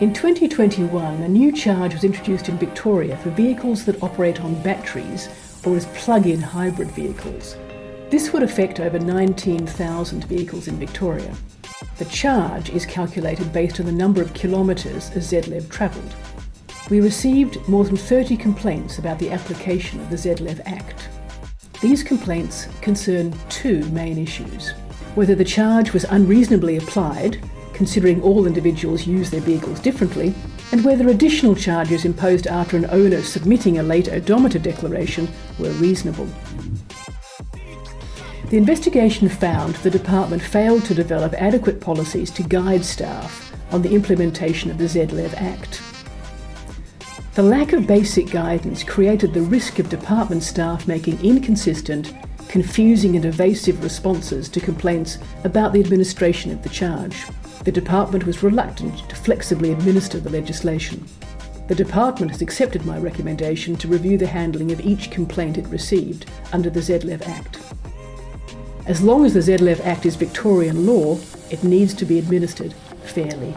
In 2021, a new charge was introduced in Victoria for vehicles that operate on batteries or as plug in hybrid vehicles. This would affect over 19,000 vehicles in Victoria. The charge is calculated based on the number of kilometres a ZLEV travelled. We received more than 30 complaints about the application of the ZLEV Act. These complaints concern two main issues whether the charge was unreasonably applied considering all individuals use their vehicles differently, and whether additional charges imposed after an owner submitting a late odometer declaration were reasonable. The investigation found the department failed to develop adequate policies to guide staff on the implementation of the ZLEV Act. The lack of basic guidance created the risk of department staff making inconsistent, confusing, and evasive responses to complaints about the administration of the charge the department was reluctant to flexibly administer the legislation. The department has accepted my recommendation to review the handling of each complaint it received under the ZLEV Act. As long as the ZLEV Act is Victorian law, it needs to be administered fairly.